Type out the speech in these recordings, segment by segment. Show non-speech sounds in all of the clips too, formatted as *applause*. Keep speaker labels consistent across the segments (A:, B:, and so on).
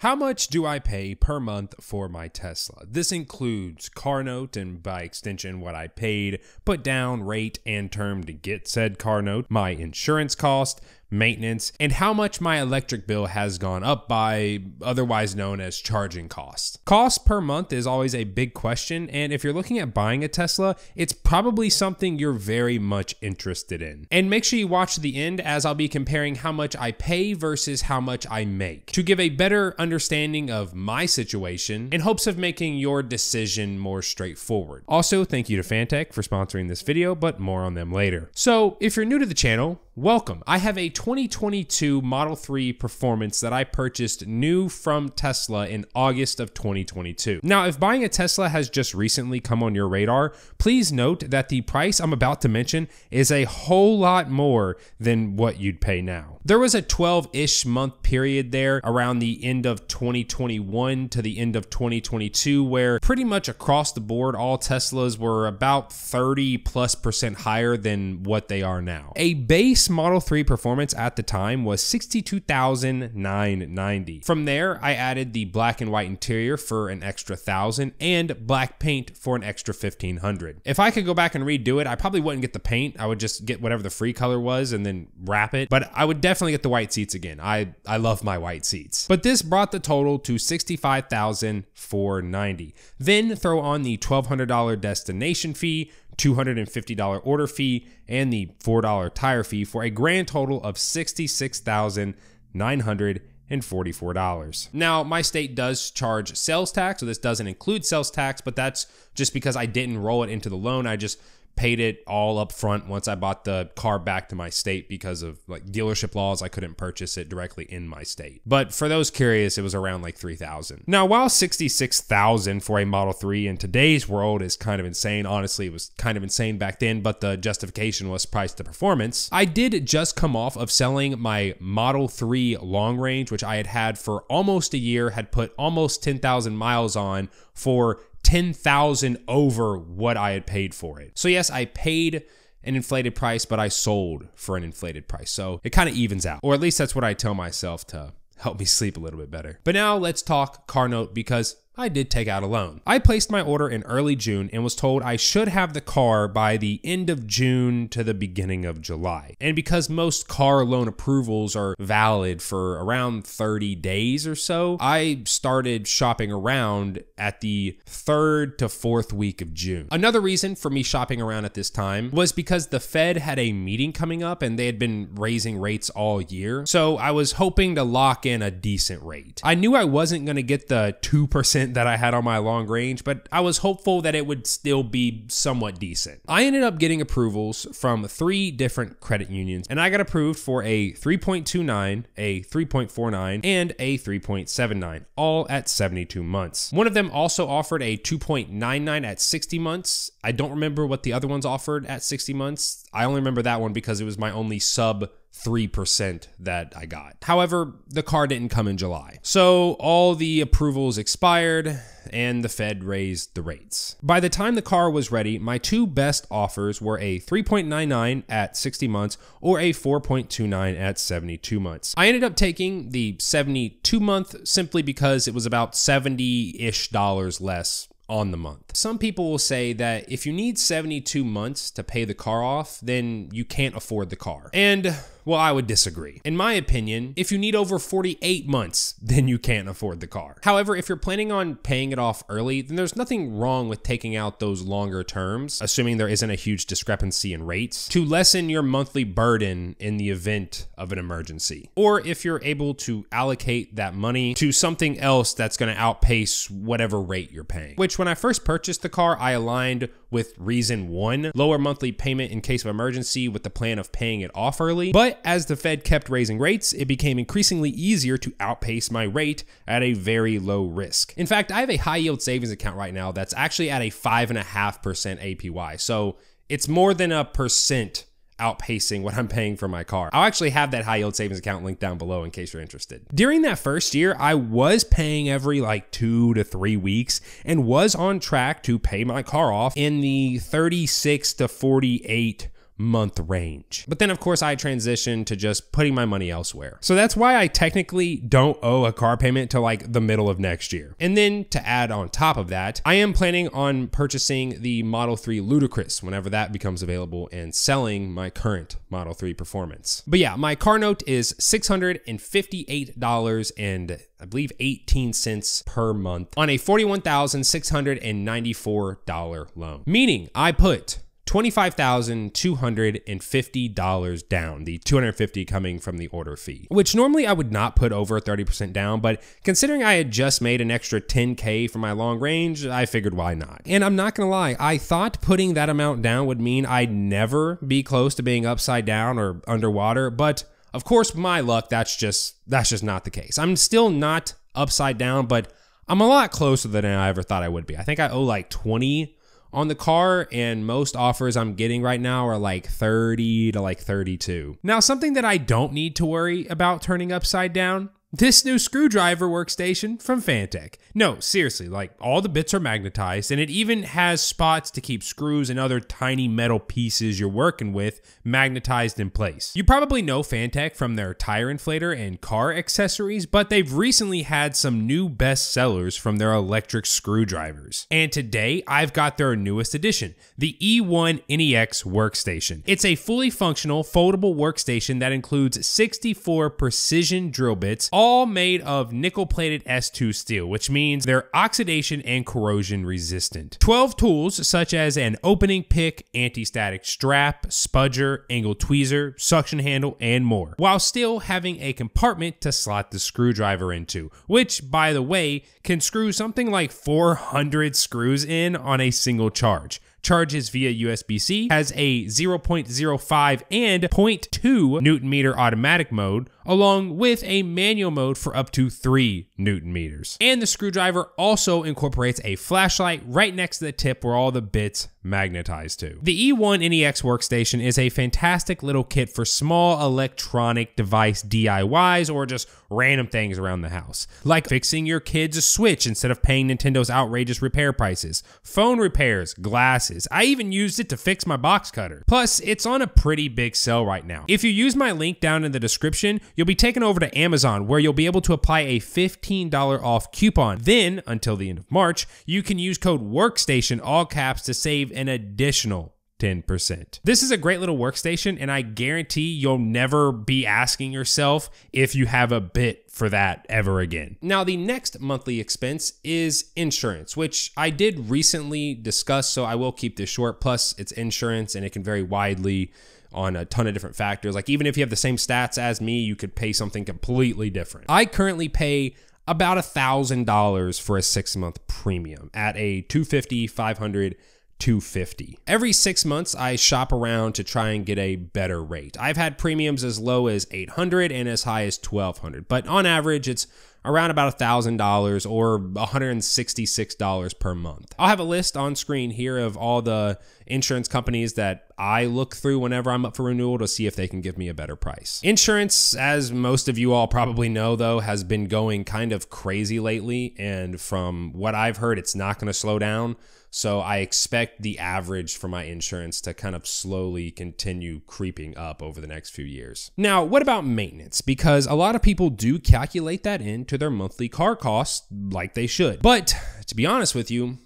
A: How much do I pay per month for my Tesla? This includes car note and by extension what I paid, put down, rate, and term to get said car note, my insurance cost, maintenance, and how much my electric bill has gone up by, otherwise known as charging costs. Cost per month is always a big question, and if you're looking at buying a Tesla, it's probably something you're very much interested in. And make sure you watch the end as I'll be comparing how much I pay versus how much I make to give a better understanding of my situation in hopes of making your decision more straightforward. Also, thank you to Fanttik for sponsoring this video, but more on them later. So, if you're new to the channel, welcome. I have a 2022 Model 3 Performance that I purchased new from Tesla in August of 2022. Now, if buying a Tesla has just recently come on your radar, please note that the price I'm about to mention is a whole lot more than what you'd pay now. There was a 12 ish month period there around the end of 2021 to the end of 2022 where pretty much across the board, all Teslas were about 30 plus percent higher than what they are now. A base Model 3 performance at the time was 62,990. From there, I added the black and white interior for an extra 1000 and black paint for an extra 1500. If I could go back and redo it, I probably wouldn't get the paint. I would just get whatever the free color was and then wrap it. But I would definitely get the white seats again. I I love my white seats. But this brought the total to 65,490. Then throw on the $1200 destination fee, $250 order fee, and the $4 tire fee for a grand total of $66,944. Now, my state does charge sales tax, so this doesn't include sales tax, but that's just because I didn't roll it into the loan. I just paid it all up front once I bought the car back to my state because of like dealership laws. I couldn't purchase it directly in my state. But for those curious, it was around like 3000. Now, while 66,000 for a Model 3 in today's world is kind of insane, honestly, it was kind of insane back then, but the justification was price to performance. I did just come off of selling my Model 3 long range, which I had had for almost a year, had put almost 10,000 miles on for 10,000 over what I had paid for it. So yes, I paid an inflated price, but I sold for an inflated price. So it kind of evens out. Or at least that's what I tell myself to help me *laughs* sleep a little bit better. But now let's talk car note because I did take out a loan. I placed my order in early June and was told I should have the car by the end of June to the beginning of July. And because most car loan approvals are valid for around 30 days or so, I started shopping around at the third to fourth week of June. Another reason for me shopping around at this time was because the Fed had a meeting coming up and they had been raising rates all year. So I was hoping to lock in a decent rate. I knew I wasn't going to get the 2% that I had on my long range, but I was hopeful that it would still be somewhat decent. I ended up getting approvals from three different credit unions, and I got approved for a 3.29, a 3.49, and a 3.79, all at 72 months. One of them also offered a 2.99 at 60 months. I don't remember what the other ones offered at 60 months. I only remember that one because it was my only sub 3% that I got. However, the car didn't come in July. So all the approvals expired and the Fed raised the rates. By the time the car was ready, my two best offers were a 3.99 at 60 months or a 4.29 at 72 months. I ended up taking the 72 month simply because it was about 70 ish dollars less on the month. Some people will say that if you need 72 months to pay the car off, then you can't afford the car. And well, I would disagree. In my opinion, if you need over 48 months, *laughs* then you can't afford the car. However, if you're planning on paying it off early, then there's nothing wrong with taking out those longer terms, assuming there isn't a huge discrepancy in rates, to lessen your monthly burden in the event of an emergency. Or if you're able to allocate that money to something else that's going to outpace whatever rate you're paying. Which, when I first purchased the car, I aligned with reason one lower monthly payment in case of emergency with the plan of paying it off early. But as the Fed kept raising rates, it became increasingly easier to outpace my rate at a very low risk. In fact, I have a high yield savings account right now that's actually at a 5.5% APY. So it's more than a percent outpacing what I'm paying for my car. I'll actually have that high yield savings account linked down below in case you're interested. During that first year, I was paying every like two to three weeks and was on track to pay my car off in the 36 to 48 month range. But then, of course, I transitioned to just putting my money elsewhere. So that's why I technically don't owe a car payment till like the middle of next year. And then to add on top of that, I am planning on purchasing the Model 3 Ludicrous whenever that becomes available and selling my current Model 3 Performance. But yeah, my car note is $658 and I believe 18 cents per month on a $41,694 loan. Meaning I put $25,250 down, the 250 coming from the order fee, which normally I would not put over 30% down, but considering I had just made an extra 10K for my long range, I figured why not. And I'm not gonna lie, I thought putting that amount down would mean I'd never be close to being upside down or underwater, but of course, my luck, that's just that's just not the case. I'm still not upside down, but I'm a lot closer than I ever thought I would be. I think I owe like 20 on the car, and most offers I'm getting right now are like 30 to like 32. Now, something that I don't need to worry about turning upside down this new screwdriver workstation from Fanttik. No, seriously, like all the bits are magnetized and it even has spots to keep screws and other tiny metal pieces you're working with magnetized in place. You probably know Fanttik from their tire inflator and car accessories, but they've recently had some new best sellers from their electric screwdrivers. And today I've got their newest addition, the E1 NEX workstation. It's a fully functional foldable workstation that includes 64 precision drill bits all made of nickel plated S2 steel, which means they're oxidation and corrosion resistant. 12 tools such as an opening pick, anti static strap, spudger, angle tweezer, suction handle, and more, while still having a compartment to slot the screwdriver into, which, by the way, can screw something like 400 screws in on a single charge charges via USB-C, has a 0.05 and 0.2 newton meter automatic mode, along with a manual mode for up to 3 newton meters. And the screwdriver also incorporates a flashlight right next to the tip where all the bits magnetize to. The E1 NEX workstation is a fantastic little kit for small electronic device DIYs or just random things around the house, like fixing your kid's a Switch instead of paying Nintendo's outrageous repair prices, phone repairs, glasses. I even used it to fix my box cutter. Plus, it's on a pretty big sale right now. If you use my link down in the description, you'll be taken over to Amazon where you'll be able to apply a $15 off coupon. Then, until the end of March, you can use code WORKSTATION all caps to save an additional 10%. This is a great little workstation, and I guarantee you'll never be asking yourself if you have a bit for that ever again. Now, the next monthly expense is insurance, which I did recently discuss, so I will keep this short. Plus, it's insurance and it can vary widely on a ton of different factors. Like, even if you have the same stats as me, you could pay something completely different. I currently pay about a thousand dollars for a six month premium at a 250 500 250. Every 6 months I shop around to try and get a better rate. I've had premiums as low as 800 and as high as 1200, but on average it's around about $1,000 or $166 per month. I'll have a list on screen here of all the insurance companies that I look through whenever I'm up for renewal to see if they can give me a better price. Insurance, as most of you all probably know, though, has been going kind of crazy lately. And from what I've heard, it's not going to slow down. So I expect the average for my insurance to kind of slowly continue creeping up over the next few years. Now, what about maintenance? Because a lot of people do calculate that into their monthly car costs like they should. But to be honest with you,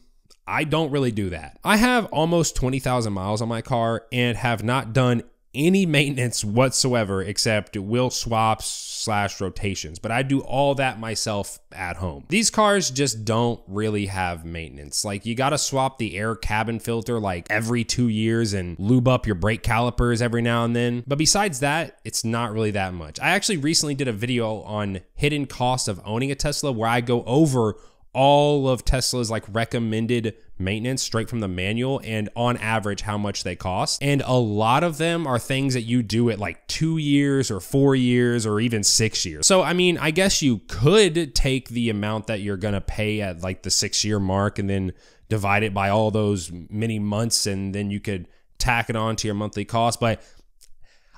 A: I don't really do that. I have almost 20,000 miles on my car and have not done any maintenance whatsoever except wheel swaps slash rotations but i do all that myself at home. These cars just don't really have maintenance. Like you gotta swap the air cabin filter like every two years and lube up your brake calipers every now and then. But besides that it's not really that much. I actually recently did a video on hidden costs of owning a tesla where i go over all of Tesla's like recommended maintenance straight from the manual and on average how much they cost. And a lot of them are things that you do at like two years or four years or even six years. So, I mean, I guess you could take the amount that you're going to pay at like the six year mark and then divide it by all those many months and then you could tack it on to your monthly cost. But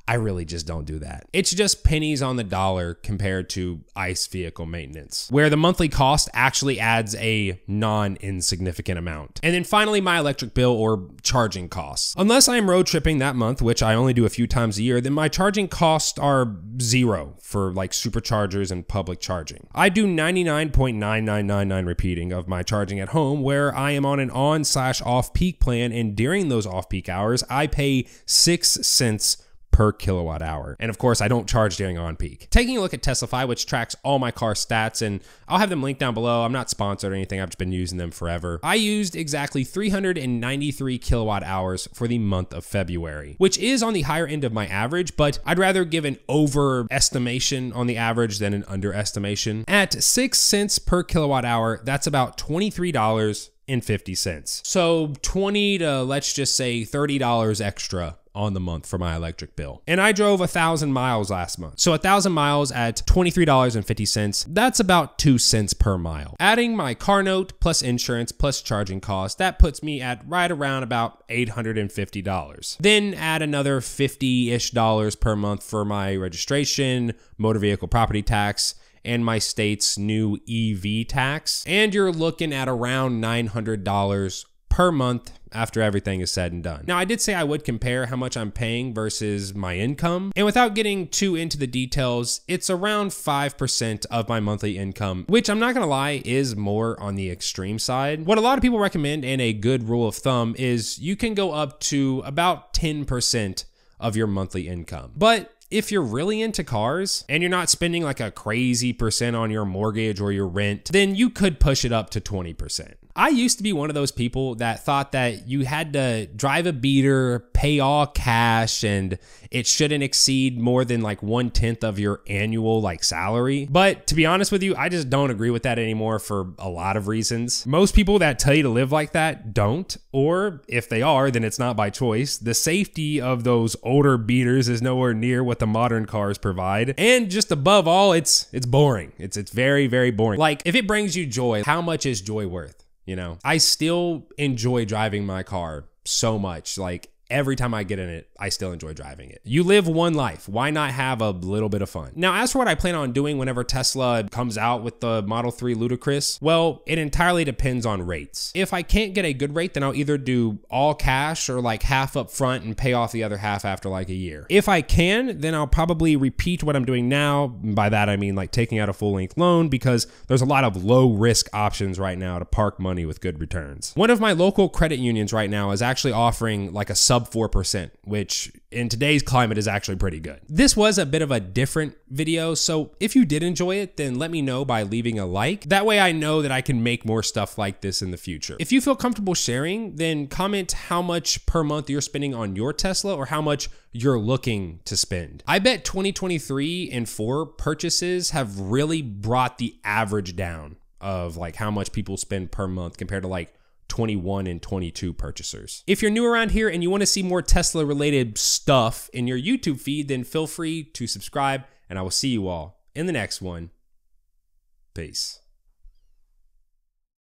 A: I really just don't do that. It's just pennies on the dollar compared to ICE vehicle maintenance, where the monthly cost actually adds a non insignificant amount. And then finally, my electric bill or charging costs. Unless I am road tripping that month, which I only do a few times a year, then my charging costs are zero for like superchargers and public charging. I do 99.9999 repeating of my charging at home, where I am on an on slash off peak plan, and during those off peak hours, I pay six cents per kilowatt hour. And of course, I don't charge during on peak. Taking a look at TeslaFi, which tracks all my car stats, and I'll have them linked down below. I'm not sponsored or anything, I've just been using them forever. I used exactly 393 kilowatt hours for the month of February, which is on the higher end of my average, but I'd rather give an overestimation on the average than an underestimation. At 6 cents per kilowatt hour, that's about $23 and 50 cents. So 20 to let's just say $30 extra on the month for my electric bill. And I drove a thousand miles last month. So a thousand miles at $23.50, that's about two cents per mile. Adding my car note plus insurance plus charging costs, that puts me at right around about $850. Then add another 50-ish dollars per month for my registration, motor vehicle property tax, and my state's new EV tax. And you're looking at around $900 per month after everything is said and done. Now, I did say I would compare how much I'm paying versus my income. And without getting too into the details, it's around 5% of my monthly income, which I'm not gonna lie is more on the extreme side. What a lot of people recommend and a good rule of thumb is you can go up to about 10% of your monthly income. But if you're really into cars and you're not spending like a crazy percent on your mortgage or your rent, then you could push it up to 20%. I used to be one of those people that thought that you had to drive a beater, pay all cash, and it shouldn't exceed more than like one tenth of your annual like salary. But to be honest with you, I just don't agree with that anymore for a lot of reasons. Most people that tell you to live like that don't, or if they are, then it's not by choice. The safety of those older beaters is nowhere near what the modern cars provide. And just above all, it's it's boring. It's it's very, very boring. Like if it brings you joy, how much is joy worth? You know, I still enjoy driving my car so much. Like every time I get in it, I still enjoy driving it. You live one life. Why not have a little bit of fun? Now, as for what I plan on doing whenever Tesla comes out with the Model 3 Ludicrous, well, it entirely depends on rates. If I can't get a good rate, then I'll either do all cash or like half up front and pay off the other half after like a year. If I can, then I'll probably repeat what I'm doing now. By that, I mean like taking out a full length loan because there's a lot of low risk options right now to park money with good returns. One of my local credit unions right now is actually offering like a sub sub 4%, which in today's climate is actually pretty good. This was a bit of a different video, so if you did enjoy it, then let me know by leaving a like. That way I know that I can make more stuff like this in the future. If you feel comfortable sharing, then comment how much per month you're spending on your Tesla or how much you're looking to spend. I bet 2023 and 4 purchases have really brought the average down of like how much people spend per month compared to like 21 and 22 purchasers. If you're new around here and you want to see more Tesla related stuff in your YouTube feed, then feel free to subscribe and I will see you all in the next one. Peace.